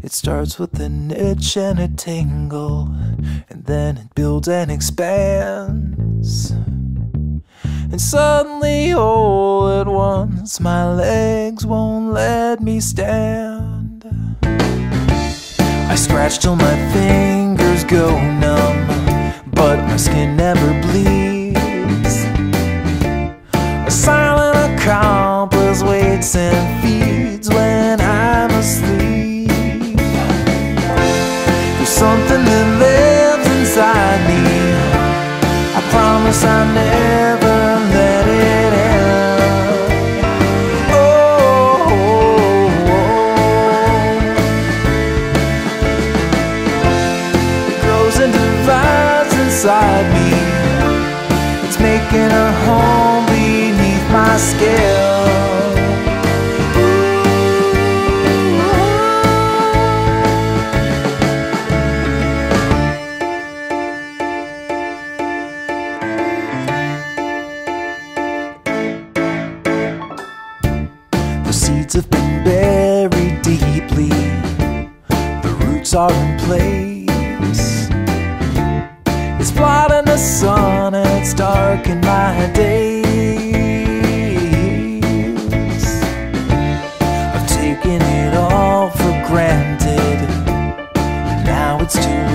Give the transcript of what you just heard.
It starts with an itch and a tingle, and then it builds and expands. And suddenly, all at once, my legs won't let me stand. I scratch till my fingers go numb, but my skin never bleeds. Something that lives inside me. I promise I never let it end. Oh, and divides inside me. It's making a home beneath my skin. The seeds have been buried deeply, the roots are in place. It's bright in the sun, and it's dark in my days. I've taken it all for granted, now it's too